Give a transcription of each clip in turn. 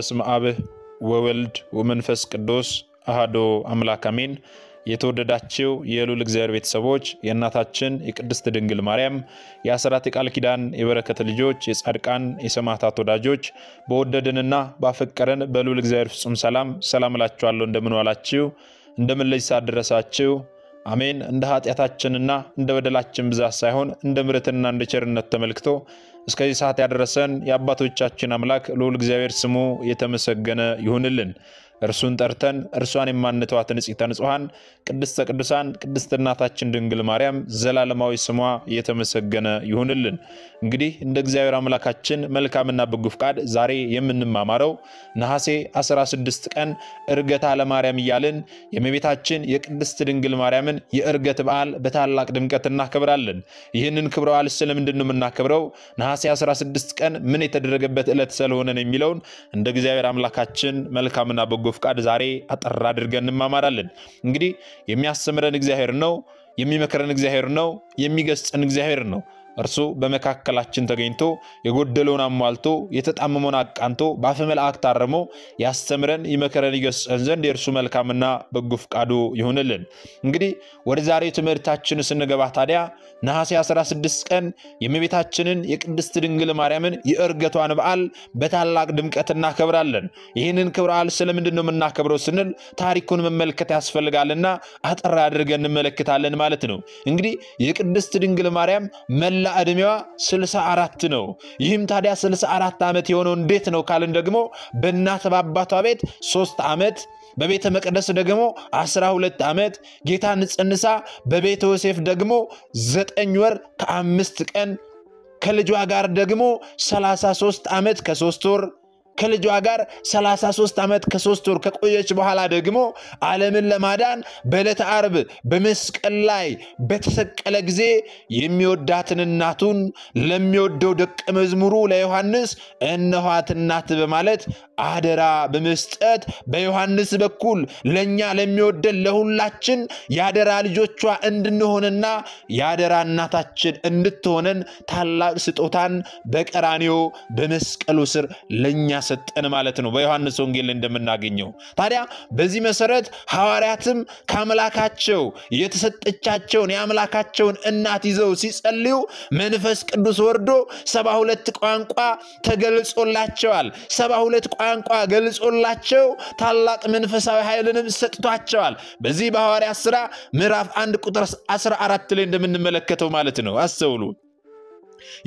በስመ አብ ወወልድ ወመንፈስ ቅዱስ አሃዶ አምላክ አሜን። የተወደዳችው የልዑል እግዚአብሔር ቤተሰቦች የእናታችን የቅድስት ድንግል ማርያም የአስራት የቃል ኪዳን የበረከት ልጆች የጻድቃን የሰማዕታት ወዳጆች በወደድንና ባፈቀረን በልዑል እግዚአብሔር ፍጹም ሰላም ሰላም እላችኋለሁ። እንደምን ዋላችሁ? እንደምን ለዚህ ሰዓት ደረሳችሁ? አሜን። እንደ ኃጢአታችንና እንደ በደላችን ብዛት ሳይሆን እንደ ምሕረትና እንደ ቸርነት ተመልክቶ እስከዚህ ሰዓት ያደረሰን የአባቶቻችን አምላክ ልዑል እግዚአብሔር ስሙ የተመሰገነ ይሁንልን። እርሱን ጠርተን እርሷን የማንተዋት ንጽሕተ ንጹሐን ቅድስተ ቅዱሳን ቅድስት እናታችን ድንግል ማርያም ዘላለማዊ ስሟ የተመሰገነ ይሁንልን። እንግዲህ እንደ እግዚአብሔር አምላካችን መልካምና በጎ ፍቃድ ዛሬ የምንማማረው ነሐሴ 16 ቀን ዕርገታ ለማርያም እያልን የእመቤታችን የቅድስት ድንግል ማርያምን የዕርገት በዓል በታላቅ ድምቀት እናከብራለን። ይህንን ክብረ በዓል ስለምንድን ነው የምናከብረው? ነሐሴ 16 ቀን ምን የተደረገበት ዕለት ስለሆነን የሚለውን እንደ እግዚአብሔር አምላካችን መልካምና በጎ ፍቃድ ዛሬ አጠር አድርገን እንማማራለን። እንግዲህ የሚያስተምረን እግዚአብሔር ነው፣ የሚመክረን እግዚአብሔር ነው፣ የሚገስጸን እግዚአብሔር ነው። እርሱ በመካከላችን ተገኝቶ የጎደለውን አሟልቶ የተጣመመውን አቃንቶ በአፈ መላእክት አርሞ ያስተምረን ይመክረን ይገስጸን ዘንድ የእርሱ መልካምና በጎ ፍቃዱ ይሁንልን። እንግዲህ ወደ ዛሬው ትምህርታችን ስንገባ ታዲያ ነሐሴ 16 ቀን የእመቤታችንን የቅድስት ድንግል ማርያምን የዕርገቷን በዓል በታላቅ ድምቀት እናከብራለን። ይህንን ክብረ በዓል ስለምንድን ነው የምናከብረው ስንል ታሪኩን መመልከት ያስፈልጋልና አጠር አድርገን እንመለከታለን ማለት ነው። እንግዲህ የቅድስት ድንግል ማርያም መላ ዕድሜዋ 64 ነው። ይህም ታዲያ 64 ዓመት የሆነው እንዴት ነው ካልን ደግሞ በእናት በአባቷ ቤት ሶስት ዓመት በቤተ መቅደስ ደግሞ 12 ዓመት ጌታን ጽንሳ በቤተ ዮሴፍ ደግሞ ዘጠኝ ወር ከአምስት ቀን ከልጇ ጋር ደግሞ 33 ዓመት ከሶስት ወር ከልጇ ጋር 33 ዓመት ከሶስት ወር ከቆየች በኋላ ደግሞ ዓለምን ለማዳን በዕለተ ዓርብ በመስቀል ላይ በተሰቀለ ጊዜ የሚወዳትን እናቱን ለሚወደው ደቀ መዝሙሩ ለዮሐንስ እነኋት እናት በማለት አደራ በመስጠት በዮሐንስ በኩል ለእኛ ለሚወደን ለሁላችን የአደራ ልጆቿ እንድንሆንና የአደራ እናታችን እንድትሆነን ታላቅ ስጦታን በቀራንዮ በመስቀሉ ስር ለእኛ ሰጠን ማለት ነው። በዮሐንስ ወንጌል እንደምናገኘው ታዲያ በዚህ መሰረት ሐዋርያትም ከአምላካቸው የተሰጠቻቸውን የአምላካቸውን እናት ይዘው ሲጸልዩ መንፈስ ቅዱስ ወርዶ ሰባ ሁለት ቋንቋ ተገልጾላቸዋል። ሰባ ሁለት ቋንቋ ገልጾላቸው ታላቅ መንፈሳዊ ኃይልንም ሰጥቷቸዋል። በዚህ በሐዋርያት ሥራ ምዕራፍ አንድ ቁጥር 14 ላይ እንደምንመለከተው ማለት ነው። አስተውሉ።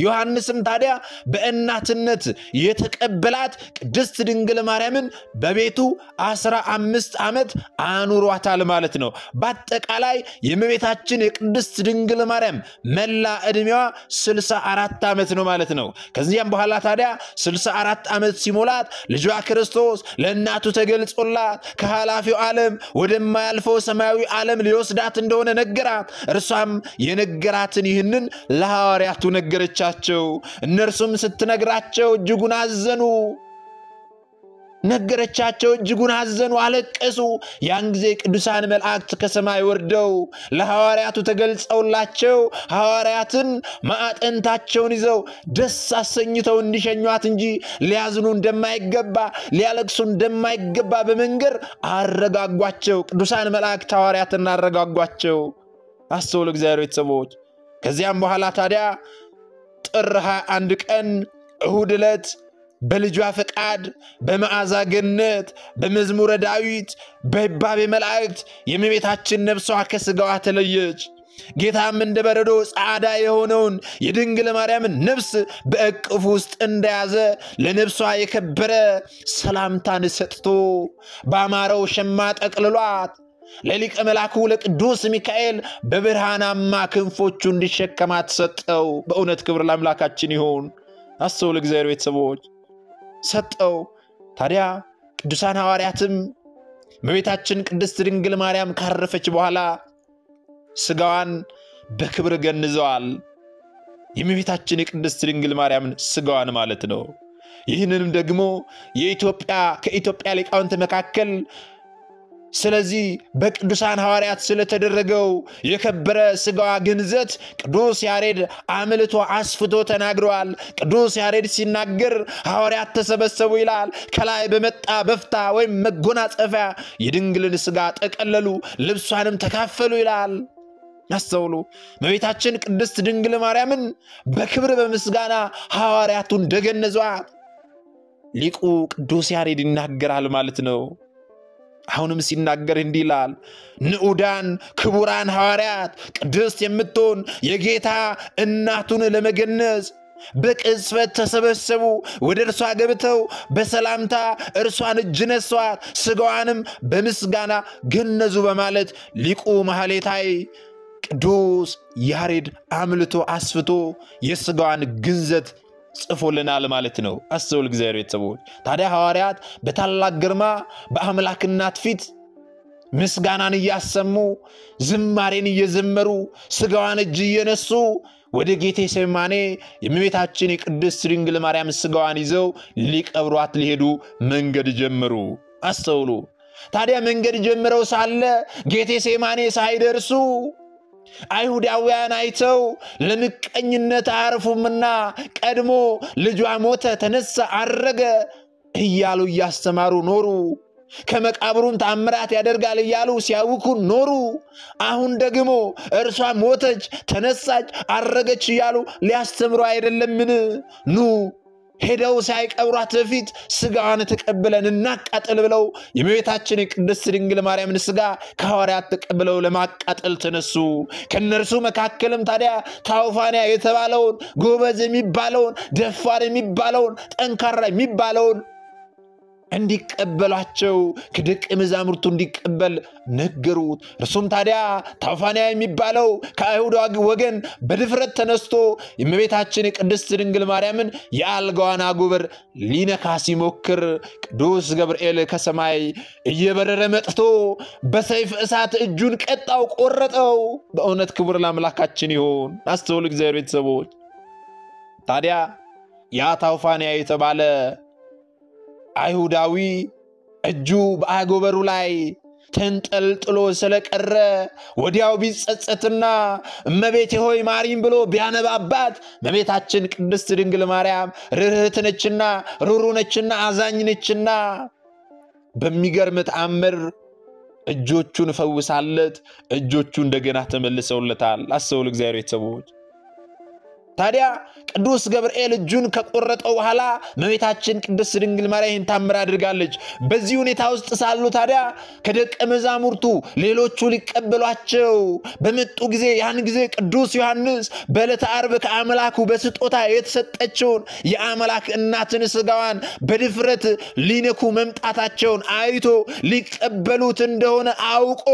ዮሐንስም ታዲያ በእናትነት የተቀበላት ቅድስት ድንግል ማርያምን በቤቱ አስራ አምስት ዓመት አኑሯታል ማለት ነው። በአጠቃላይ የእመቤታችን የቅድስት ድንግል ማርያም መላ ዕድሜዋ 64 ዓመት ነው ማለት ነው። ከዚያም በኋላ ታዲያ 64 ዓመት ሲሞላት ልጇ ክርስቶስ ለእናቱ ተገልጾላት ከኃላፊው ዓለም ወደማያልፈው ሰማያዊ ዓለም ሊወስዳት እንደሆነ ነገራት። እርሷም የነገራትን ይህንን ለሐዋርያቱ ነገረቻቸው። እነርሱም ስትነግራቸው እጅጉን አዘኑ። ነገረቻቸው፣ እጅጉን አዘኑ፣ አለቀሱ። ያን ጊዜ ቅዱሳን መላእክት ከሰማይ ወርደው ለሐዋርያቱ ተገልጸውላቸው ሐዋርያትን ማዕጠንታቸውን ይዘው ደስ አሰኝተው እንዲሸኟት እንጂ ሊያዝኑ እንደማይገባ ሊያለቅሱ እንደማይገባ በመንገር አረጋጓቸው። ቅዱሳን መላእክት ሐዋርያትን አረጋጓቸው። አስተውሉ እግዚአብሔር ቤተሰቦች። ከዚያም በኋላ ታዲያ ጥር 21 ቀን እሁድ ዕለት በልጇ ፈቃድ በመዓዛ ገነት በመዝሙረ ዳዊት በይባቤ መላእክት የእመቤታችን ነፍሷ ከሥጋዋ ተለየች። ጌታም እንደ በረዶ ጻዕዳ የሆነውን የድንግል ማርያምን ነፍስ በእቅፉ ውስጥ እንደያዘ ለነፍሷ የከበረ ሰላምታን ሰጥቶ በአማረው ሸማ ጠቅልሏት ለሊቀ መላኩ ለቅዱስ ሚካኤል በብርሃናማ ክንፎቹ እንዲሸከማት ሰጠው። በእውነት ክብር ለአምላካችን ይሁን። አስተውል እግዚአብሔር ቤተሰቦች ሰጠው። ታዲያ ቅዱሳን ሐዋርያትም እመቤታችን ቅድስት ድንግል ማርያም ካረፈች በኋላ ሥጋዋን በክብር ገንዘዋል። የእመቤታችን የቅድስት ድንግል ማርያምን ሥጋዋን ማለት ነው። ይህንንም ደግሞ የኢትዮጵያ ከኢትዮጵያ ሊቃውንት መካከል ስለዚህ በቅዱሳን ሐዋርያት ስለተደረገው የከበረ ሥጋዋ ግንዘት ቅዱስ ያሬድ አምልቶ አስፍቶ ተናግረዋል። ቅዱስ ያሬድ ሲናገር ሐዋርያት ተሰበሰቡ ይላል። ከላይ በመጣ በፍታ ወይም መጎናጸፊያ የድንግልን ሥጋ ጠቀለሉ፣ ልብሷንም ተካፈሉ ይላል። ያስተውሉ። እመቤታችን ቅድስት ድንግል ማርያምን በክብር በምስጋና ሐዋርያቱ እንደገነዟት ሊቁ ቅዱስ ያሬድ ይናገራል ማለት ነው። አሁንም ሲናገር እንዲህ ይላል። ንዑዳን ክቡራን ሐዋርያት ቅድስት የምትሆን የጌታ እናቱን ለመገነዝ በቅጽበት ተሰበሰቡ። ወደ እርሷ ገብተው በሰላምታ እርሷን እጅ ነሷት፣ ሥጋዋንም በምስጋና ገነዙ በማለት ሊቁ ማህሌታይ ቅዱስ ያሬድ አምልቶ አስፍቶ የሥጋዋን ግንዘት ጽፎልናል ማለት ነው። አስተውል እግዚአብሔር ቤተሰቦች። ታዲያ ሐዋርያት በታላቅ ግርማ በአምላክ እናት ፊት ምስጋናን እያሰሙ ዝማሬን እየዘመሩ ሥጋዋን እጅ እየነሱ ወደ ጌቴ ሴማኔ የእመቤታችን የቅድስት ድንግል ማርያም ሥጋዋን ይዘው ሊቀብሯት ሊሄዱ መንገድ ጀመሩ። አስተውሉ። ታዲያ መንገድ ጀምረው ሳለ ጌቴ ሴማኔ ሳይደርሱ አይሁዳውያን አይተው ለምቀኝነት አያርፉምና ቀድሞ ልጇ ሞተ፣ ተነሳ፣ አረገ እያሉ እያስተማሩ ኖሩ። ከመቃብሩም ታምራት ያደርጋል እያሉ ሲያውኩ ኖሩ። አሁን ደግሞ እርሷ ሞተች፣ ተነሳች፣ አረገች እያሉ ሊያስተምሩ አይደለምን? ኑ ሄደው ሳይቀብሯት በፊት ሥጋዋን ተቀብለን እናቃጥል ብለው የእመቤታችን የቅድስት ድንግል ማርያምን ሥጋ ከሐዋርያት ተቀብለው ለማቃጠል ተነሱ። ከእነርሱ መካከልም ታዲያ ታውፋንያ የተባለውን ጎበዝ የሚባለውን ደፋር የሚባለውን ጠንካራ የሚባለውን እንዲቀበሏቸው ከደቀ መዛሙርቱ እንዲቀበል ነገሩት። እርሱም ታዲያ ታውፋንያ የሚባለው ከአይሁድ ወገን በድፍረት ተነስቶ የእመቤታችን የቅድስት ድንግል ማርያምን የአልጋዋን አጎበር ሊነካ ሲሞክር ቅዱስ ገብርኤል ከሰማይ እየበረረ መጥቶ በሰይፍ እሳት እጁን ቀጣው፣ ቆረጠው። በእውነት ክቡር ለአምላካችን ይሆን። አስተውል እግዚአብሔር ቤተሰቦች። ታዲያ ያ ታውፋንያ የተባለ አይሁዳዊ እጁ በአጎበሩ ላይ ተንጠልጥሎ ስለቀረ ወዲያው ቢጸጸትና እመቤቴ ሆይ ማሪም ብሎ ቢያነባባት እመቤታችን ቅድስት ድንግል ማርያም ርኅርኅት ነችና ሩሩ ነችና አዛኝ ነችና በሚገርም ተአምር እጆቹን ፈውሳለት እጆቹ እንደገና ተመልሰውለታል። አስተውል እግዚአብሔር ቤተሰቦች። ታዲያ ቅዱስ ገብርኤል እጁን ከቆረጠው በኋላ እመቤታችን ቅድስት ድንግል ማርያም ይህን ታምር አድርጋለች። በዚህ ሁኔታ ውስጥ ሳሉ ታዲያ ከደቀ መዛሙርቱ ሌሎቹ ሊቀበሏቸው በመጡ ጊዜ ያን ጊዜ ቅዱስ ዮሐንስ በዕለተ ዓርብ ከአምላኩ በስጦታ የተሰጠችውን የአምላክ እናትን ሥጋዋን በድፍረት ሊነኩ መምጣታቸውን አይቶ ሊቀበሉት እንደሆነ አውቆ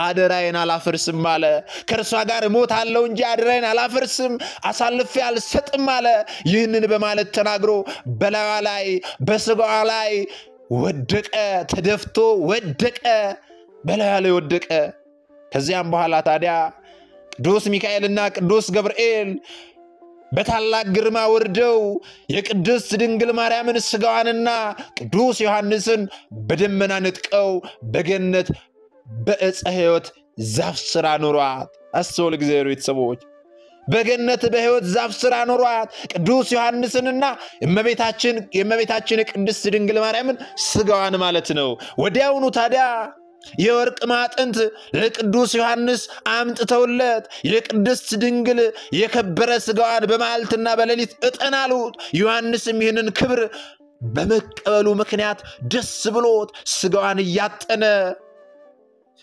አደራዬን አላፈርስም አለ። ከእርሷ ጋር እሞታለሁ እንጂ አደራዬን አላፈርስም፣ አሳልፌ አልሰጥም አለ። ይህንን በማለት ተናግሮ በላዩ ላይ በሥጋዋ ላይ ወደቀ፣ ተደፍቶ ወደቀ፣ በላዩ ላይ ወደቀ። ከዚያም በኋላ ታዲያ ቅዱስ ሚካኤልና ቅዱስ ገብርኤል በታላቅ ግርማ ወርደው የቅድስት ድንግል ማርያምን ሥጋዋንና ቅዱስ ዮሐንስን በደመና ነጥቀው በገነት በዕፀ ሕይወት ዛፍ ስራ ኖሯት። አስተውል እግዚአብሔር ቤተሰቦች፣ በገነት በሕይወት ዛፍ ስራ ኖሯት ቅዱስ ዮሐንስንና የእመቤታችን የቅድስት ድንግል ማርያምን ሥጋዋን ማለት ነው። ወዲያውኑ ታዲያ የወርቅ ማዕጠንት ለቅዱስ ዮሐንስ አምጥተውለት የቅድስት ድንግል የከበረ ሥጋዋን በመዓልትና በሌሊት ዕጠን አሉት። ዮሐንስም ይህንን ክብር በመቀበሉ ምክንያት ደስ ብሎት ሥጋዋን እያጠነ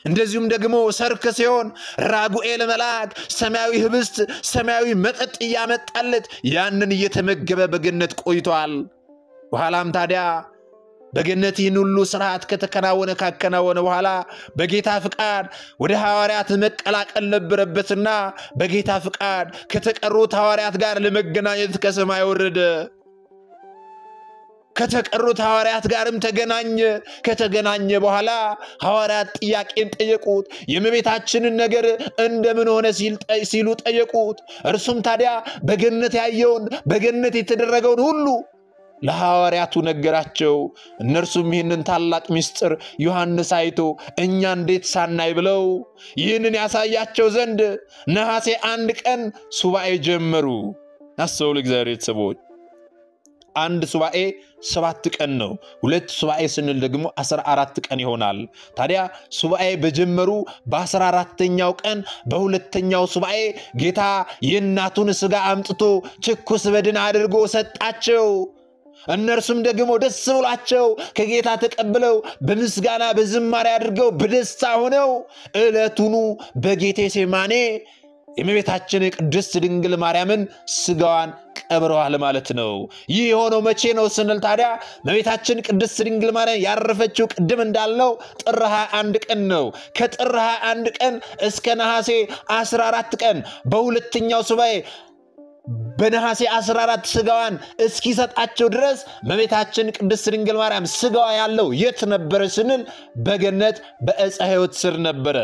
እንደዚሁም ደግሞ ሰርክ ሲሆን ራጉኤል መልአክ ሰማያዊ ህብስት፣ ሰማያዊ መጠጥ እያመጣለት ያንን እየተመገበ በገነት ቆይቷል። በኋላም ታዲያ በገነት ይህን ሁሉ ስርዓት ከተከናወነ ካከናወነ በኋላ በጌታ ፍቃድ ወደ ሐዋርያት መቀላቀል ነበረበትና በጌታ ፍቃድ ከተቀሩት ሐዋርያት ጋር ለመገናኘት ከሰማይ ወረደ። ከተቀሩት ሐዋርያት ጋርም ተገናኘ። ከተገናኘ በኋላ ሐዋርያት ጥያቄን ጠየቁት። የእመቤታችንን ነገር እንደምን ሆነ ሲሉ ጠየቁት። እርሱም ታዲያ በገነት ያየውን በገነት የተደረገውን ሁሉ ለሐዋርያቱ ነገራቸው። እነርሱም ይህንን ታላቅ ምስጢር ዮሐንስ አይቶ እኛ እንዴት ሳናይ ብለው ይህንን ያሳያቸው ዘንድ ነሐሴ አንድ ቀን ሱባኤ ጀመሩ። አስተውሉ እግዚአብሔር ቤተሰቦች አንድ ሱባኤ ሰባት ቀን ነው። ሁለት ሱባኤ ስንል ደግሞ አስራ አራት ቀን ይሆናል። ታዲያ ሱባኤ በጀመሩ በአስራ አራተኛው ቀን በሁለተኛው ሱባኤ ጌታ የእናቱን ሥጋ አምጥቶ ትኩስ በድን አድርጎ ሰጣቸው። እነርሱም ደግሞ ደስ ብሏቸው ከጌታ ተቀብለው በምስጋና በዝማሬ አድርገው በደስታ ሆነው ዕለቱኑ በጌቴ ሴማኔ የእመቤታችን የቅድስት ድንግል ማርያምን ሥጋዋን ቀብረዋል ማለት ነው። ይህ የሆነው መቼ ነው ስንል ታዲያ እመቤታችን ቅድስት ድንግል ማርያም ያረፈችው ቅድም እንዳልነው ጥር 21 ቀን ነው። ከጥር 21 ቀን እስከ ነሐሴ 14 ቀን በሁለተኛው ሱባኤ በነሐሴ 14 ሥጋዋን እስኪሰጣቸው ድረስ እመቤታችን ቅድስት ድንግል ማርያም ሥጋዋ ያለው የት ነበረ ስንል በገነት በዕፀ ሕይወት ስር ነበረ።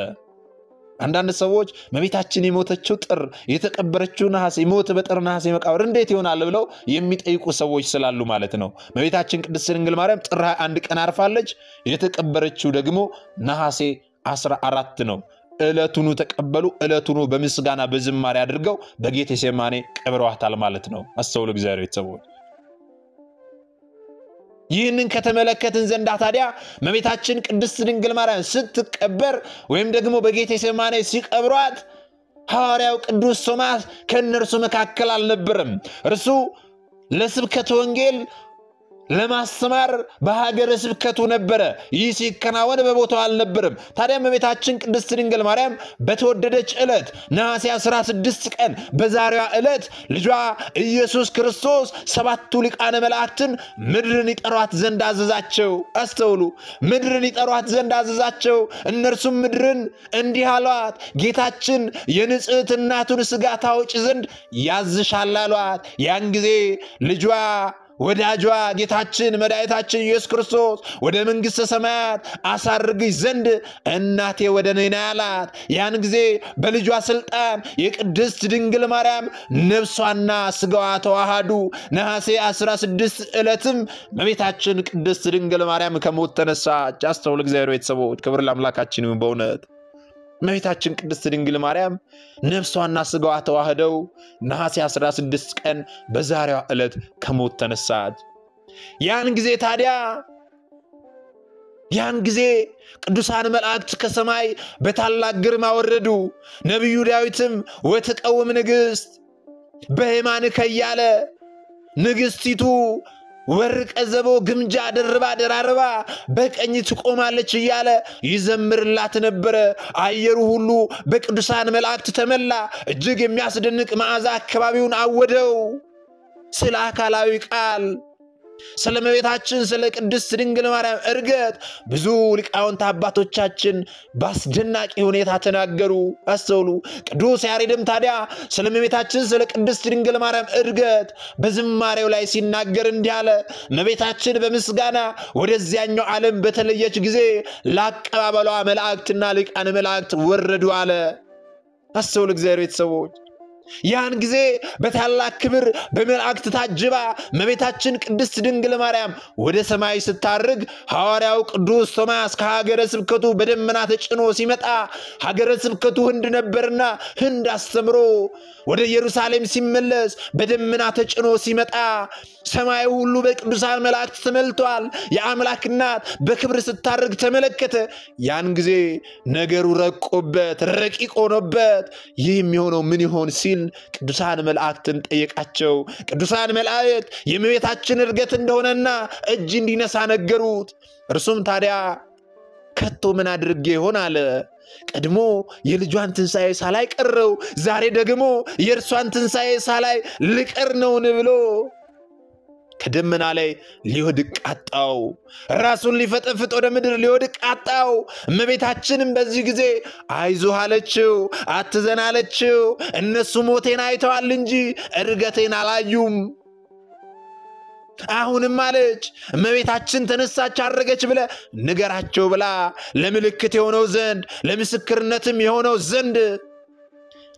አንዳንድ ሰዎች እመቤታችን የሞተችው ጥር የተቀበረችው ነሐሴ ሞት በጥር ነሐሴ መቃብር እንዴት ይሆናል ብለው የሚጠይቁ ሰዎች ስላሉ ማለት ነው። እመቤታችን ቅድስት ድንግል ማርያም ጥር 21 ቀን አርፋለች። የተቀበረችው ደግሞ ነሐሴ 14 ነው። ዕለቱኑ ተቀበሉ። ዕለቱኑ በምስጋና በዝማሬ አድርገው በጌቴሴማኔ ቀብረዋታል ማለት ነው። አስተውሉ እግዚአብሔር ቤተሰቦች ይህንን ከተመለከትን ዘንዳ ታዲያ እመቤታችን ቅድስት ድንግል ማርያም ስትቀበር ወይም ደግሞ በጌቴሴማኔ ሲቀብሯት ሐዋርያው ቅዱስ ቶማስ ከእነርሱ መካከል አልነበረም። እርሱ ለስብከተ ወንጌል ለማስተማር በሀገረ ስብከቱ ነበረ። ይህ ሲከናወን በቦታው አልነበረም። ታዲያ እመቤታችን ቅድስት ድንግል ማርያም በተወደደች ዕለት ነሐሴ 16 ቀን በዛሬዋ ዕለት ልጇ ኢየሱስ ክርስቶስ ሰባቱ ሊቃነ መላእክትን ምድርን ይጠሯት ዘንድ አዘዛቸው። አስተውሉ፣ ምድርን ይጠሯት ዘንድ አዘዛቸው። እነርሱም ምድርን እንዲህ አሏት፣ ጌታችን የንጽሕት እናቱን ሥጋ ታወጭ ዘንድ ያዝሻል አሏት። ያን ጊዜ ልጇ ወዳጇ ጌታችን መድኃኒታችን ኢየሱስ ክርስቶስ ወደ መንግሥተ ሰማያት አሳርግሽ ዘንድ እናቴ ወደ እኔ ና ያላት። ያን ጊዜ በልጇ ሥልጣን የቅድስት ድንግል ማርያም ነፍሷና ሥጋዋ ተዋሃዱ። ነሐሴ 16 ዕለትም እመቤታችን ቅድስት ድንግል ማርያም ከሞት ተነሳች። አስተውል እግዚአብሔር ቤተሰቦች፣ ክብር ለአምላካችን ይሁን በእውነት እመቤታችን ቅድስት ድንግል ማርያም ነፍሷና ሥጋዋ ተዋህደው ነሐሴ 16 ቀን በዛሬዋ ዕለት ከሞት ተነሳች። ያን ጊዜ ታዲያ ያን ጊዜ ቅዱሳን መላእክት ከሰማይ በታላቅ ግርማ ወረዱ። ነቢዩ ዳዊትም ወትቀውም ንግሥት በየማንከ እያለ ንግሥቲቱ ወርቀ ዘቦ ግምጃ ደርባ ደራርባ በቀኝ ትቆማለች እያለ ይዘምርላት ነበረ። አየሩ ሁሉ በቅዱሳን መላእክት ተመላ። እጅግ የሚያስደንቅ መዓዛ አካባቢውን አወደው። ስለ አካላዊ ቃል ስለ እመቤታችን ስለ ቅድስት ድንግል ማርያም እርገት ብዙ ሊቃውንት አባቶቻችን በአስደናቂ ሁኔታ ተናገሩ። አስተውሉ። ቅዱስ ያሬድም ታዲያ ስለ እመቤታችን ስለ ቅድስት ድንግል ማርያም እርገት በዝማሬው ላይ ሲናገር እንዲህ አለ። እመቤታችን በምስጋና ወደዚያኛው ዓለም በተለየች ጊዜ ለአቀባበሏ መላእክትና ሊቃነ መላእክት ወረዱ አለ። አስተውሉ እግዚአብሔር ቤተሰቦች ያን ጊዜ በታላቅ ክብር በመላእክት ታጅባ እመቤታችን ቅድስት ድንግል ማርያም ወደ ሰማይ ስታርግ ሐዋርያው ቅዱስ ቶማስ ከሀገረ ስብከቱ በደመና ተጭኖ ሲመጣ ሀገረ ስብከቱ ህንድ ነበርና ህንድ አስተምሮ ወደ ኢየሩሳሌም ሲመለስ በደመና ተጭኖ ሲመጣ ሰማዩ ሁሉ በቅዱሳን መላእክት ተመልቷል። የአምላክ እናት በክብር ስታርግ ተመለከተ። ያን ጊዜ ነገሩ ረቆበት ረቂቅ ሆኖበት ይህ የሚሆነው ምን ይሆን ሲል ቅዱሳን መላእክትን ጠየቃቸው። ቅዱሳን መላእክት የእመቤታችን እርገት እንደሆነና እጅ እንዲነሳ ነገሩት። እርሱም ታዲያ ከቶ ምን አድርጌ ይሆን አለ። ቀድሞ የልጇን ትንሣኤ ሳላይ ቀረው፣ ዛሬ ደግሞ የእርሷን ትንሣኤ ሳላይ ልቀር ነውን ብሎ ከደመና ላይ ሊወድቅ ቃጣው። ራሱን ሊፈጠፍጥ ወደ ምድር ሊወድቅ ቃጣው። እመቤታችንም በዚህ ጊዜ አይዞህ አለችው፣ አትዘን አለችው። እነሱ ሞቴን አይተዋል እንጂ እርገቴን አላዩም። አሁንም አለች እመቤታችን ተነሳች አረገች ብለ ንገራቸው ብላ ለምልክት የሆነው ዘንድ ለምስክርነትም የሆነው ዘንድ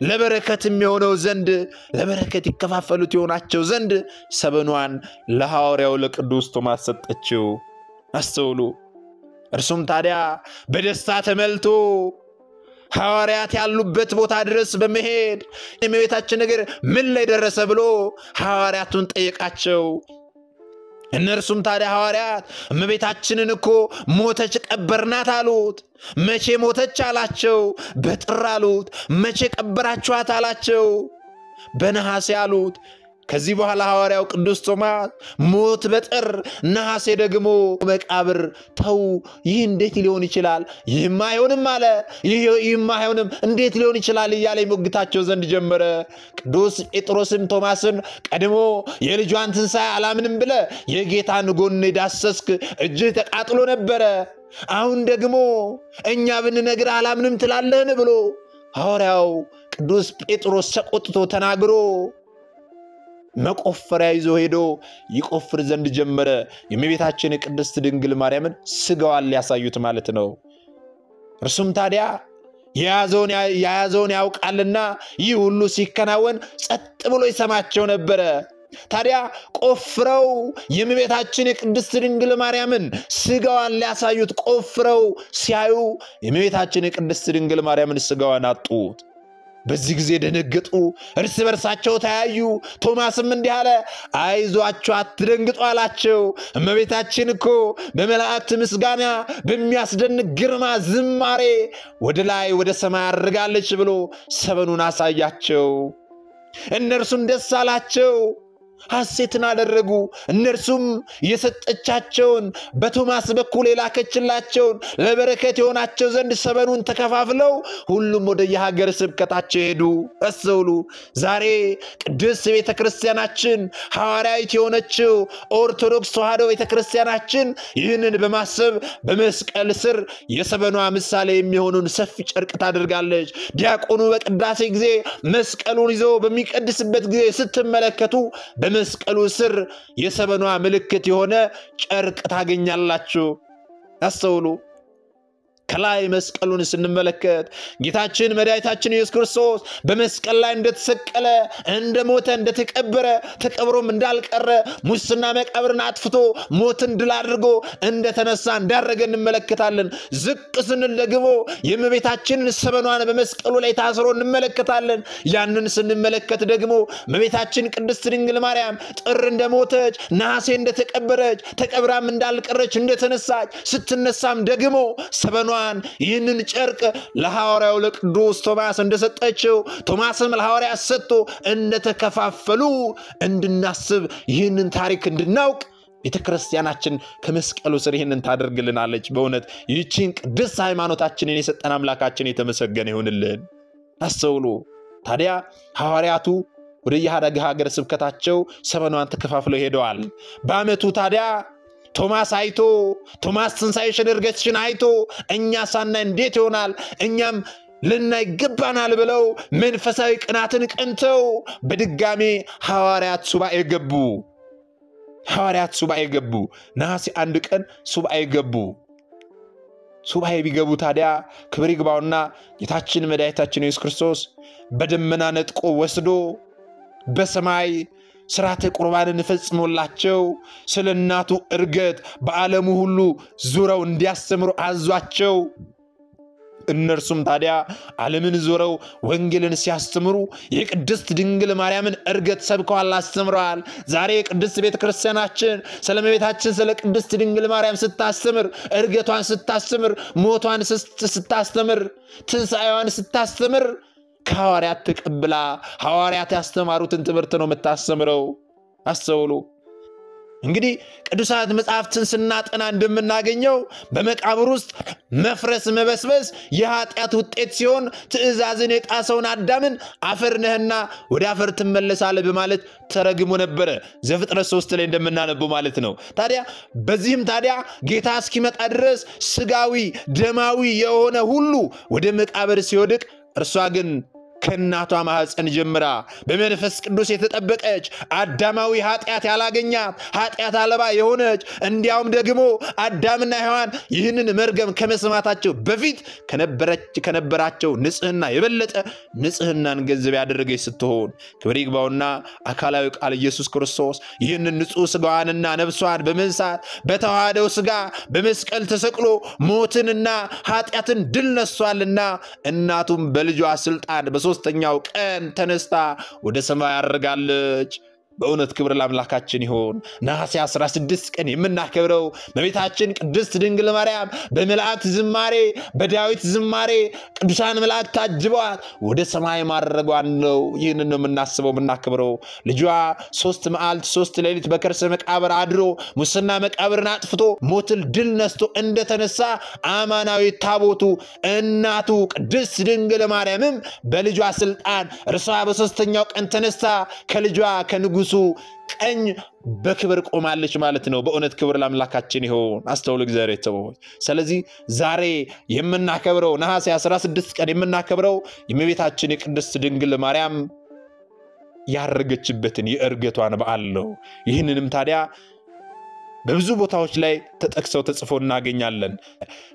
ለበረከት የሚሆነው ዘንድ ለበረከት ይከፋፈሉት የሆናቸው ዘንድ ሰበኗን ለሐዋርያው ለቅዱስ ቶማስ ሰጠችው። አስተውሉ። እርሱም ታዲያ በደስታ ተመልቶ ሐዋርያት ያሉበት ቦታ ድረስ በመሄድ የእመቤታችን ነገር ምን ላይ ደረሰ ብሎ ሐዋርያቱን ጠየቃቸው። እነርሱም ታዲያ ሐዋርያት እመቤታችንን እኮ ሞተች ቀበርናት አሉት። መቼ ሞተች አላቸው። በጥር አሉት። መቼ ቀበራችኋት አላቸው። በነሐሴ አሉት። ከዚህ በኋላ ሐዋርያው ቅዱስ ቶማስ ሞት በጥር ነሐሴ ደግሞ መቃብር ተው፣ ይህ እንዴት ሊሆን ይችላል? ይህማ አይሆንም አለ። ይህማ አይሆንም እንዴት ሊሆን ይችላል? እያለ ይሞግታቸው ዘንድ ጀመረ። ቅዱስ ጴጥሮስም ቶማስን ቀድሞ የልጇን ትንሣኤ አላምንም ብለ የጌታን ጎን የዳሰስክ እጅህ ተቃጥሎ ነበረ። አሁን ደግሞ እኛ ብንነግር አላምንም ትላለህን? ብሎ ሐዋርያው ቅዱስ ጴጥሮስ ተቆጥቶ ተናግሮ መቆፈሪያ ይዞ ሄዶ ይቆፍር ዘንድ ጀመረ። የእመቤታችን የቅድስት ድንግል ማርያምን ስጋዋን ሊያሳዩት ማለት ነው። እርሱም ታዲያ የያዘውን ያውቃልና ይህ ሁሉ ሲከናወን ጸጥ ብሎ ይሰማቸው ነበረ። ታዲያ ቆፍረው የእመቤታችን የቅድስት ድንግል ማርያምን ስጋዋን ሊያሳዩት ቆፍረው ሲያዩ የእመቤታችን የቅድስት ድንግል ማርያምን ስጋዋን አጡት። በዚህ ጊዜ ደነገጡ፣ እርስ በርሳቸው ተያዩ። ቶማስም እንዲህ አለ፣ አይዟችሁ አትደንግጡ አላቸው። እመቤታችን እኮ በመላእክት ምስጋና በሚያስደንቅ ግርማ ዝማሬ ወደ ላይ ወደ ሰማይ አድርጋለች ብሎ ሰበኑን አሳያቸው። እነርሱም ደስ አላቸው። ሐሴትን አደረጉ። እነርሱም የሰጠቻቸውን በቶማስ በኩል የላከችላቸውን ለበረከት የሆናቸው ዘንድ ሰበኑን ተከፋፍለው ሁሉም ወደ የሀገር ስብከታቸው ሄዱ። አስተውሉ። ዛሬ ቅድስት ቤተ ክርስቲያናችን ሐዋርያዊት የሆነችው ኦርቶዶክስ ተዋሕዶ ቤተ ክርስቲያናችን ይህንን በማሰብ በመስቀል ስር የሰበኗ ምሳሌ የሚሆኑን ሰፊ ጨርቅ ታደርጋለች። ዲያቆኑ በቅዳሴ ጊዜ መስቀሉን ይዞ በሚቀድስበት ጊዜ ስትመለከቱ በመስቀሉ ስር የሰበኗ ምልክት የሆነ ጨርቅ ታገኛላችሁ። አስተውሉ። ከላይ መስቀሉን ስንመለከት ጌታችን መድኃኒታችን ኢየሱስ ክርስቶስ በመስቀል ላይ እንደተሰቀለ እንደሞተ እንደተቀበረ ተቀብሮም እንዳልቀረ ሙስና መቃብርን አጥፍቶ ሞትን ድል አድርጎ እንደተነሳ እንዳረገ እንመለከታለን። ዝቅ ስንል ደግሞ የእመቤታችንን ሰበኗን በመስቀሉ ላይ ታስሮ እንመለከታለን። ያንን ስንመለከት ደግሞ እመቤታችን ቅድስት ድንግል ማርያም ጥር እንደሞተች ነሐሴ እንደተቀበረች ተቀብራም እንዳልቀረች እንደተነሳች ስትነሳም ደግሞ ሰበኗ ይህንን ጨርቅ ለሐዋርያው ለቅዱስ ቶማስ እንደሰጠችው ቶማስም ለሐዋርያ ሰጥቶ እንደተከፋፈሉ እንድናስብ ይህንን ታሪክ እንድናውቅ ቤተ ክርስቲያናችን ከመስቀሉ ስር ይህንን ታደርግልናለች። በእውነት ይህችን ቅድስት ሃይማኖታችንን የሰጠን አምላካችን የተመሰገነ ይሁንልን። አስተውሉ። ታዲያ ሐዋርያቱ ወደ የሃደግ ሀገር ስብከታቸው ሰበኗን ተከፋፍለው ሄደዋል። በዓመቱ ታዲያ ቶማስ አይቶ ቶማስ ትንሣኤሽን ዕርገትሽን አይቶ እኛ ሳናይ እንዴት ይሆናል? እኛም ልናይ ይገባናል ብለው መንፈሳዊ ቅናትን ቀንተው በድጋሜ ሐዋርያት ሱባኤ ገቡ። ሐዋርያት ሱባኤ ገቡ። ነሐሴ አንድ ቀን ሱባኤ ገቡ። ሱባኤ ቢገቡ ታዲያ ክብር ይግባውና ጌታችን መድኃኒታችን ኢየሱስ ክርስቶስ በደመና ነጥቆ ወስዶ በሰማይ ስርዓተ ቁርባንን ፈጽሞላቸው ስለ እናቱ ዕርገት በዓለሙ ሁሉ ዙረው እንዲያስተምሩ አዟቸው። እነርሱም ታዲያ ዓለምን ዞረው ወንጌልን ሲያስተምሩ የቅድስት ድንግል ማርያምን ዕርገት ሰብከዋል፣ አስተምረዋል። ዛሬ የቅድስት ቤተ ክርስቲያናችን ስለ እመቤታችን ስለ ቅድስት ድንግል ማርያም ስታስተምር፣ ዕርገቷን ስታስተምር፣ ሞቷን ስታስተምር፣ ትንሣኤዋን ስታስተምር ከሐዋርያት ተቀብላ ሐዋርያት ያስተማሩትን ትምህርት ነው የምታስተምረው። አስተውሉ። እንግዲህ ቅዱሳት መጽሐፍትን ስናጠና እንደምናገኘው በመቃብር ውስጥ መፍረስ፣ መበስበስ የኃጢአት ውጤት ሲሆን ትእዛዝን የጣሰውን አዳምን አፈር ነህና ወደ አፈር ትመለሳለህ በማለት ተረግሞ ነበረ። ዘፍጥረት ሶስት ላይ እንደምናነበው ማለት ነው። ታዲያ በዚህም ታዲያ ጌታ እስኪመጣ ድረስ ስጋዊ ደማዊ የሆነ ሁሉ ወደ መቃብር ሲወድቅ እርሷ ግን ከእናቷ ማኅፀን ጀምራ በመንፈስ ቅዱስ የተጠበቀች አዳማዊ ኃጢአት ያላገኛት ኃጢአት አልባ የሆነች እንዲያውም ደግሞ አዳምና ሔዋን ይህንን መርገም ከመስማታቸው በፊት ከነበራቸው ንጽሕና የበለጠ ንጽሕናን ገንዘብ ያደረገች ስትሆን ክብር ይግባውና አካላዊ ቃል ኢየሱስ ክርስቶስ ይህንን ንጹሕ ሥጋዋንና ነፍሷን በመንሳት በተዋህደው ሥጋ በመስቀል ተሰቅሎ ሞትንና ኃጢአትን ድል ነሷልና እናቱም በልጇ ስልጣን በሦስተኛው ቀን ተነስታ ወደ ሰማይ አድርጋለች። በእውነት ክብር ለአምላካችን ይሆን። ነሐሴ 16 ቀን የምናከብረው በቤታችን ቅድስት ድንግል ማርያም በመላእክት ዝማሬ፣ በዳዊት ዝማሬ ቅዱሳን መላእክት ታጅበዋት ወደ ሰማይ ማድረጓን ነው። ይህንን ነው የምናስበው የምናከብረው። ልጇ ሶስት መዓልት ሶስት ሌሊት በከርሰ መቃብር አድሮ ሙስና መቃብርን አጥፍቶ ሞትን ድል ነስቶ እንደተነሳ አማናዊ ታቦቱ እናቱ ቅድስት ድንግል ማርያምም በልጇ ስልጣን እርሷ በሦስተኛው ቀን ተነሳ ከልጇ ከንጉሱ ቀኝ በክብር ቆማለች ማለት ነው። በእውነት ክብር ለአምላካችን ይሆን። አስተውሉ እግዚአብሔር ቤተሰቦች። ስለዚህ ዛሬ የምናከብረው ነሐሴ 16 ቀን የምናከብረው የእመቤታችን የቅድስት ድንግል ማርያም ያረገችበትን የእርገቷን በዓል ነው። ይህንንም ታዲያ በብዙ ቦታዎች ላይ ተጠቅሰው ተጽፎ እናገኛለን።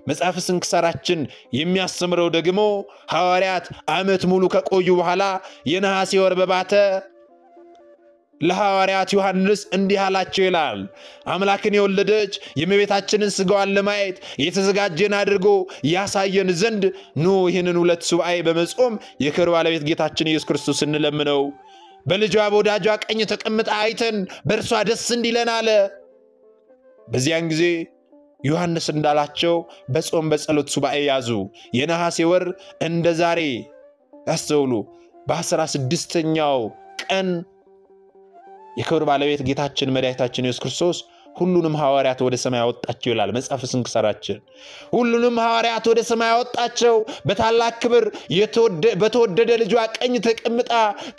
መጽሐፍ ስንክሳራችን የሚያስተምረው ደግሞ ሐዋርያት ዓመት ሙሉ ከቆዩ በኋላ የነሐሴ ወር በባተ ለሐዋርያት ዮሐንስ እንዲህ አላቸው ይላል። አምላክን የወለደች የእመቤታችንን ሥጋዋን ለማየት የተዘጋጀን አድርጎ ያሳየን ዘንድ ኑ ይህንን ሁለት ሱባኤ በመጾም የክብር ባለቤት ጌታችን ኢየሱስ ክርስቶስ እንለምነው። በልጇ በወዳጇ ቀኝ ተቀምጣ አይተን በእርሷ ደስ እንዲለን አለ። በዚያን ጊዜ ዮሐንስ እንዳላቸው በጾም በጸሎት ሱባኤ ያዙ። የነሐሴ ወር እንደ ዛሬ ያስተውሉ። በአስራ ስድስተኛው ቀን የክብር ባለቤት ጌታችን መድኃኒታችን ኢየሱስ ክርስቶስ ሁሉንም ሐዋርያት ወደ ሰማይ አወጣቸው ይላል መጽሐፍ ስንክሳራችን። ሁሉንም ሐዋርያት ወደ ሰማይ አወጣቸው። በታላቅ ክብር በተወደደ ልጇ ቀኝ ተቀምጣ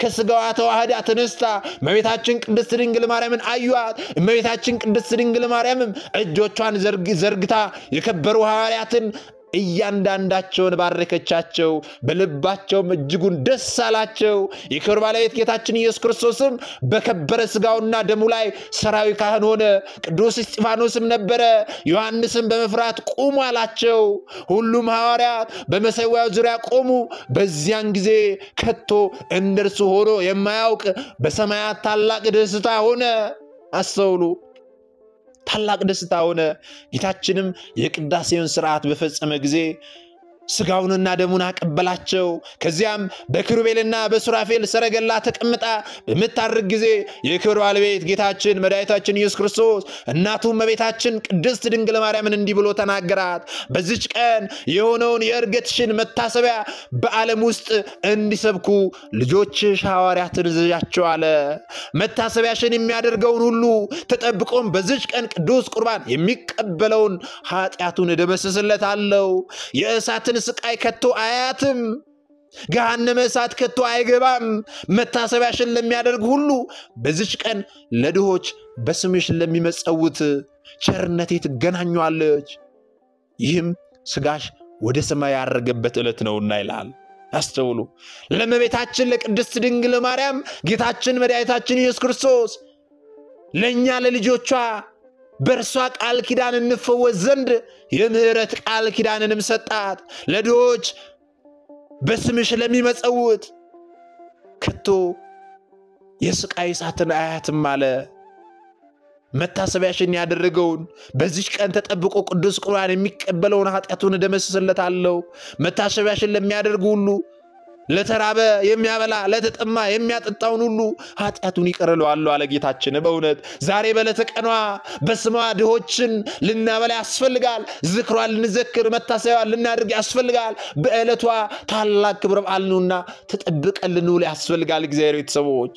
ከሥጋዋ ተዋህዳ ተነስታ እመቤታችን ቅድስት ድንግል ማርያምን አዩአት። እመቤታችን ቅድስት ድንግል ማርያምም እጆቿን ዘርግታ የከበሩ ሐዋርያትን እያንዳንዳቸውን ባረከቻቸው፣ በልባቸውም እጅጉን ደስ አላቸው። የክብር ባለቤት ጌታችን ኢየሱስ ክርስቶስም በከበረ ሥጋውና ደሙ ላይ ሰራዊ ካህን ሆነ። ቅዱስ እስጢፋኖስም ነበረ። ዮሐንስም በመፍራት ቁሙ አላቸው። ሁሉም ሐዋርያት በመሠዊያው ዙሪያ ቆሙ። በዚያን ጊዜ ከቶ እንደርሱ ሆኖ የማያውቅ በሰማያት ታላቅ ደስታ ሆነ። አስተውሉ። ታላቅ ደስታ ሆነ። ጌታችንም የቅዳሴውን ስርዓት በፈጸመ ጊዜ ስጋውንና ደሙን አቀበላቸው። ከዚያም በክሩቤልና በሱራፌል ሰረገላ ተቀምጣ በምታርግ ጊዜ የክብር ባለቤት ጌታችን መድኃኒታችን ኢየሱስ ክርስቶስ እናቱ እመቤታችን ቅድስት ድንግል ማርያምን እንዲህ ብሎ ተናገራት። በዚች ቀን የሆነውን የእርገትሽን መታሰቢያ በዓለም ውስጥ እንዲሰብኩ ልጆችሽ ሐዋርያትን እዘዣቸው አለ። መታሰቢያሽን የሚያደርገውን ሁሉ ተጠብቆም በዚች ቀን ቅዱስ ቁርባን የሚቀበለውን ኃጢአቱን እደመስስለታለሁ። የእሳትን ስቃይ ከቶ አያትም። ገሃነመ እሳት ከቶ አይገባም። መታሰቢያሽን ለሚያደርግ ሁሉ በዚች ቀን ለድሆች በስምሽ ለሚመጸውት ቸርነቴ ትገናኟለች። ይህም ስጋሽ ወደ ሰማይ ያረገበት ዕለት ነውና ይላል። አስተውሉ። ለእመቤታችን ለቅድስት ድንግል ማርያም ጌታችን መድኃኒታችን ኢየሱስ ክርስቶስ ለእኛ ለልጆቿ በእርሷ ቃል ኪዳን እንፈወስ ዘንድ የምሕረት ቃል ኪዳንንም ሰጣት። ለድሆች በስምሽ ለሚመጸውት ከቶ የስቃይ እሳትን አያትም አለ። መታሰቢያሽን ያደረገውን በዚች ቀን ተጠብቆ ቅዱስ ቁርባን የሚቀበለውን ኃጢአቱን እደመስስለታለሁ። መታሰቢያሽን ለሚያደርጉ ሁሉ ለተራበ የሚያበላ ለተጠማ የሚያጠጣውን ሁሉ ኃጢአቱን ይቅር እለዋለሁ አለ ጌታችን። በእውነት ዛሬ በዕለተ ቀኗ በስሟ ድሆችን ልናበላ ያስፈልጋል። ዝክሯን ልንዘክር መታሰቢያዋን ልናደርግ ያስፈልጋል። በዕለቷ ታላቅ ክብረ በዓል ነውና ተጠብቀን ልንውል ያስፈልጋል። እግዚአብሔር ቤተሰቦች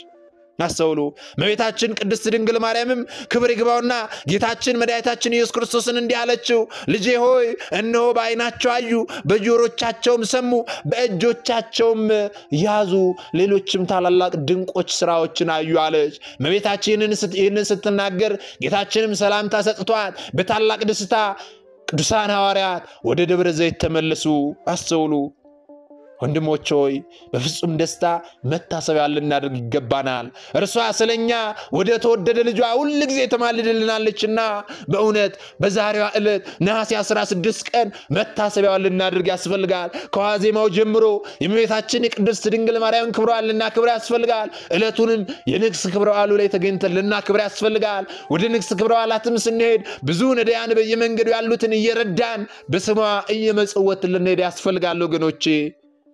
አስተውሉ። እመቤታችን ቅድስት ድንግል ማርያምም ክብር ይግባውና ጌታችን መድኃኒታችን ኢየሱስ ክርስቶስን እንዲህ አለችው፣ ልጄ ሆይ እነሆ በዓይናቸው አዩ፣ በጆሮቻቸውም ሰሙ፣ በእጆቻቸውም ያዙ፣ ሌሎችም ታላላቅ ድንቆች ስራዎችን አዩ አለች። እመቤታችን ይህንን ስትናገር ጌታችንም ሰላምታ ሰጥቷት በታላቅ ደስታ ቅዱሳን ሐዋርያት ወደ ደብረ ዘይት ተመለሱ። አስተውሉ። ወንድሞች ሆይ በፍጹም ደስታ መታሰቢያ ልናደርግ ይገባናል። እርሷ ስለኛ ወደ ተወደደ ልጇ ሁል ጊዜ ትማልድልናለችና በእውነት በዛሬዋ ዕለት ነሐሴ 16 ቀን መታሰቢያዋን ልናደርግ ያስፈልጋል። ከዋዜማው ጀምሮ የእመቤታችን የቅድስት ድንግል ማርያም ክብረዋን ልናክብር ያስፈልጋል። ዕለቱንም የንግስ ክብረ በዓሉ ላይ ተገኝተን ልናክብር ያስፈልጋል። ወደ ንግስ ክብረ በዓላትም ስንሄድ ብዙ ነዳያን በየመንገዱ ያሉትን እየረዳን በስሟ እየመጽወትን ልንሄድ ያስፈልጋል ወገኖቼ።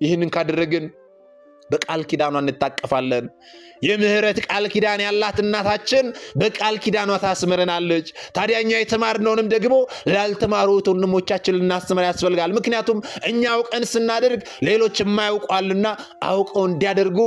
ይህንን ካደረግን በቃል ኪዳኗ እንታቀፋለን። የምህረት ቃል ኪዳን ያላት እናታችን በቃል ኪዳኗ ታስምረናለች። ታዲያ እኛ የተማርነውንም ደግሞ ላልተማሩት ወንድሞቻችን ልናስተምር ያስፈልጋል። ምክንያቱም እኛ አውቀን ስናደርግ ሌሎች የማያውቋልና አውቀው እንዲያደርጉ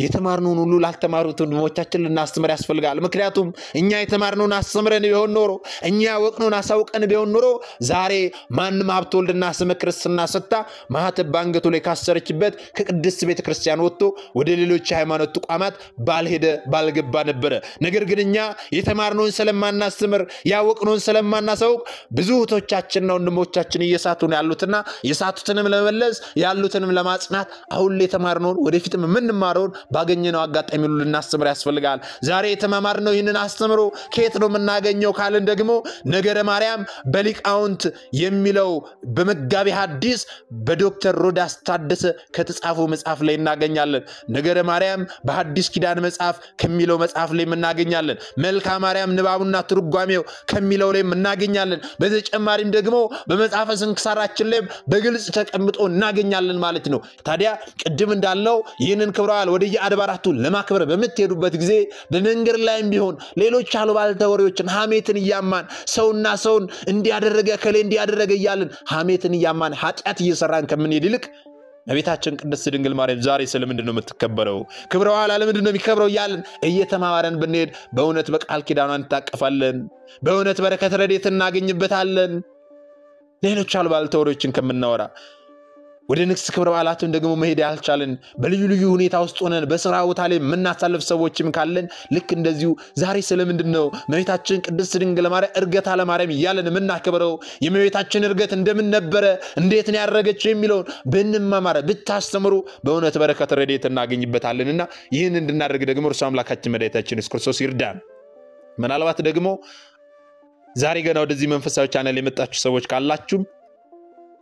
የተማርነውን ሁሉ ላልተማሩት ወንድሞቻችን ልናስተምር ያስፈልጋል። ምክንያቱም እኛ የተማርነውን አስተምረን ቢሆን ኖሮ እኛ ያወቅነውን አሳውቀን ቢሆን ኖሮ ዛሬ ማንም ሀብተ ወልድና ስመ ክርስትና ሰጥታ ማኅተብ በአንገቱ ላይ ካሰረችበት ከቅድስት ቤተ ክርስቲያን ወጥቶ ወደ ሌሎች የሃይማኖት ተቋማት ባልሄደ ባልገባ ነበረ። ነገር ግን እኛ የተማርነውን ስለማናስተምር ያወቅነውን ስለማናሳውቅ ብዙ እህቶቻችንና ወንድሞቻችን እየሳቱ ያሉትና የሳቱትንም ለመመለስ ያሉትንም ለማጽናት አሁን ላይ የተማርነውን ወደፊትም የምንማረውን ባገኘነው አጋጣሚ ሁሉ ልናስተምር ያስፈልጋል። ዛሬ የተማማርነው ይህንን አስተምሮ ከየት ነው የምናገኘው ካልን ደግሞ ነገረ ማርያም በሊቃውንት የሚለው በመጋቢ ሐዲስ በዶክተር ሮዳስ ታደሰ ከተጻፉ መጽሐፍ ላይ እናገኛለን። ነገረ ማርያም በሐዲስ ኪዳን መጽሐፍ ከሚለው መጽሐፍ ላይ እናገኛለን። መልካ ማርያም ንባቡና ትርጓሜው ከሚለው ላይ እናገኛለን። በተጨማሪም ደግሞ በመጽሐፈ ስንክሳራችን ላይም በግልጽ ተቀምጦ እናገኛለን ማለት ነው። ታዲያ ቅድም እንዳልነው ይህንን ክብረ በዓል ወደ የአድባራቱ ለማክበር በምትሄዱበት ጊዜ በመንገድ ላይም ቢሆን ሌሎች አሉባልታ ወሬዎችን ሐሜትን እያማን ሰውና ሰውን እንዲያደረገ ከሌ እንዲያደረገ እያልን ሐሜትን እያማን ኃጢአት እየሰራን ከምንሄድ ይልቅ እመቤታችን ቅድስት ድንግል ማርያም ዛሬ ስለምንድን ነው የምትከበረው? ክብረ በዓል ለምንድን ነው የሚከብረው? እያልን እየተማማረን ብንሄድ በእውነት በቃል ኪዳኗ እንታቀፋለን። በእውነት በረከት ረድኤት እናገኝበታለን። ሌሎች አሉባልታ ወሬዎችን ከምናወራ ወደ ንግስ ክብረ በዓላትን ደግሞ መሄድ ያልቻልን በልዩ ልዩ ሁኔታ ውስጥ ሆነን በስራ ቦታ ላይ የምናሳልፍ ሰዎችም ካለን ልክ እንደዚሁ ዛሬ ስለምንድን ነው እመቤታችን ቅድስት ድንግል ማርያም ዕርገተ ለማርያም እያለን የምናከብረው? የእመቤታችን ዕርገት እንደምን ነበረ፣ እንዴት ነው ያደረገችው የሚለውን ብንማማር ብታስተምሩ በእውነት በረከት ረድኤት እናገኝበታለንና ይህን እንድናደርግ ደግሞ እርሱ አምላካችን መድኃኒታችን ኢየሱስ ክርስቶስ ይርዳን። ምናልባት ደግሞ ዛሬ ገና ወደዚህ መንፈሳዊ ቻናል የመጣችሁ ሰዎች ካላችሁም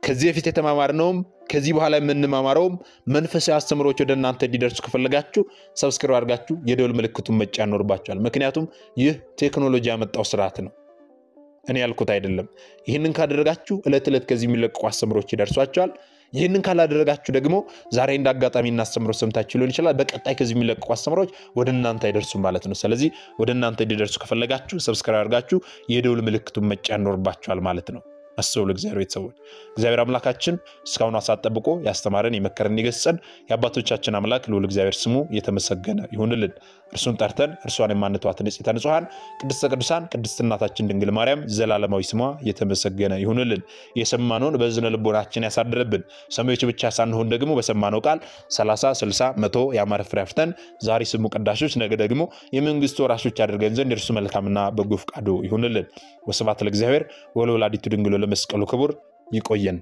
ከዚህ በፊት የተማማርነውም ከዚህ በኋላ የምንማማረውም መንፈሳዊ አስተምሮች ወደ እናንተ እንዲደርሱ ከፈለጋችሁ subscribe አድርጋችሁ የደወል ምልክቱን መጫን ይኖርባችኋል። ምክንያቱም ይህ ቴክኖሎጂ ያመጣው ስርዓት ነው፣ እኔ ያልኩት አይደለም። ይህንን ካደረጋችሁ ዕለት ዕለት ከዚህ የሚለቀቁ አስተምሮች ይደርሷችኋል። ይህንን ካላደረጋችሁ ደግሞ ዛሬ እንደ አጋጣሚ እናስተምሮ ሰምታችሁ ሊሆን ይችላል። በቀጣይ ከዚህ የሚለቀቁ አስተምሮች ወደ እናንተ አይደርሱም ማለት ነው። ስለዚህ ወደ እናንተ እንዲደርሱ ከፈለጋችሁ subscribe አድርጋችሁ የደወል ምልክቱን መጫን ይኖርባችኋል ማለት ነው። አስቡ ለእግዚአብሔር ቤተሰቦች እግዚአብሔር አምላካችን እስካሁኑ ሰዓት ጠብቆ ያስተማረን የመከረን የገሰጸን የአባቶቻችን አምላክ ልዑል እግዚአብሔር ስሙ የተመሰገነ ይሁንልን። እርሱን ጠርተን እርሷን የማንተዋት ንጽሕተ ንጹሐን ቅድስተ ቅዱሳን ቅድስት እናታችን ድንግል ማርያም ዘላለማዊ ስሟ የተመሰገነ ይሁንልን። የሰማነውን በእዝነ ልቦናችን ያሳድረብን። ሰሚዎች ብቻ ሳንሆን ደግሞ በሰማነው ቃል 30 60 መቶ የአማረ ፍሬ አፍርተን ዛሬ ስሙ ቀዳሾች ነገ ደግሞ የመንግስቱ ወራሾች ያደርገን ዘንድ የእርሱ መልካምና በጎ ፈቃዱ ይሁንልን። ወስብሐት ለእግዚአብሔር ወለወላዲቱ ድንግል ለመስቀሉ ክቡር። ይቆየን።